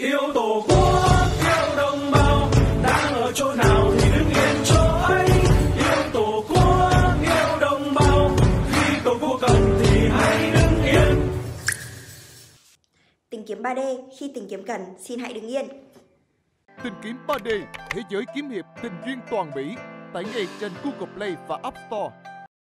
Yêu tổ quốc, yêu đồng bào, đang ở chỗ nào thì đứng yên chỗ ấy. Yêu tổ quốc, yêu đồng bào, khi tổ quốc cần thì hãy đứng yên. Tìm kiếm 3D, khi tìm kiếm cần, xin hãy đứng yên. Tìm kiếm 3D, thế giới kiếm hiệp tình duyên toàn mỹ Tải ngay trên Google Play và App Store.